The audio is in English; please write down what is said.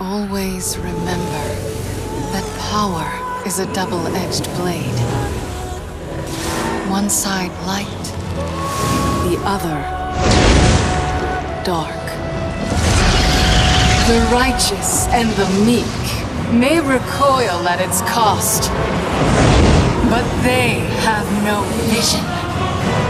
Always remember that power is a double-edged blade. One side light, the other dark. The righteous and the meek may recoil at its cost, but they have no vision.